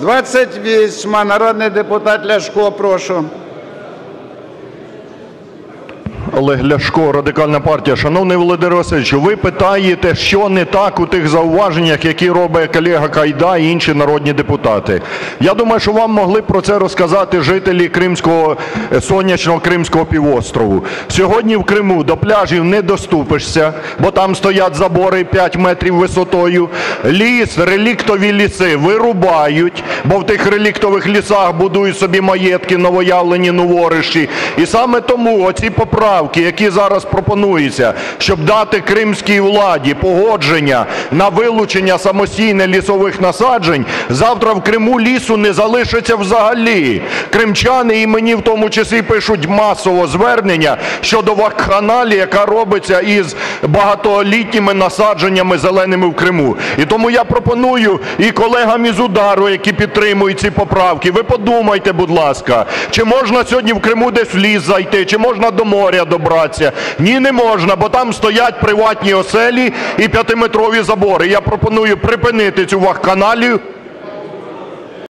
28. Народний депутат Ляшко, прошу. Олег Ляшко, Радикальна партія. Шановний Володимир Васильович, ви питаєте, що не так у тих зауваженнях, які робить колега Кайда і інші народні депутати. Я думаю, що вам могли про це розказати жителі Кримського, е, сонячного Кримського півострову. Сьогодні в Криму до пляжів не доступишся, бо там стоять забори 5 метрів висотою. Ліс, реліктові ліси вирубають, бо в тих реліктових лісах будують собі маєтки новоявлені новориші. І саме тому оці поправки, які зараз пропонуються, щоб дати кримській владі погодження на вилучення самостійне лісових насаджень, завтра в Криму лісу не залишиться взагалі. Кримчани і мені в тому числі пишуть масово звернення щодо вакханалії, яка робиться із багатолітніми насадженнями зеленими в Криму. І тому я пропоную і колегам із удару, які підтримують ці поправки, ви подумайте, будь ласка, чи можна сьогодні в Криму десь в ліс зайти, чи можна до моря добратися? Ні, не можна, бо там стоять приватні оселі і п'ятиметрові забори. Я пропоную припинити цю вакханалію